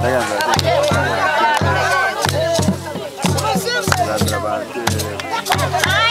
Vai trabalhar.